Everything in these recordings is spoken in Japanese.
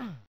Mm.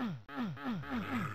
Mm-hmm.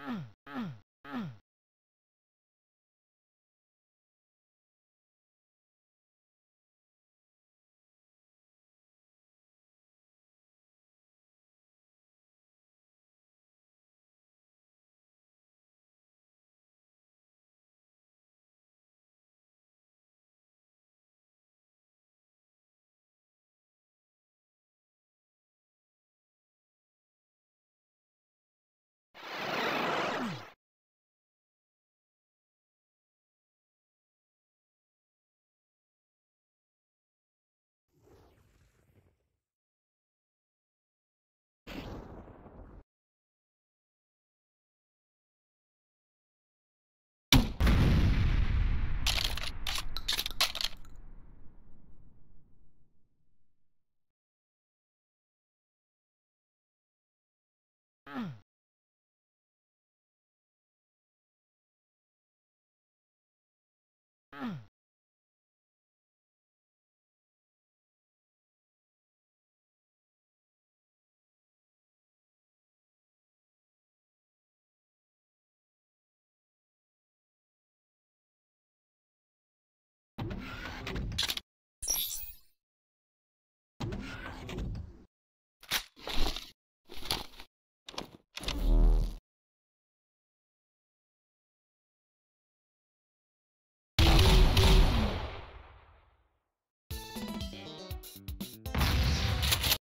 Mm-hmm. You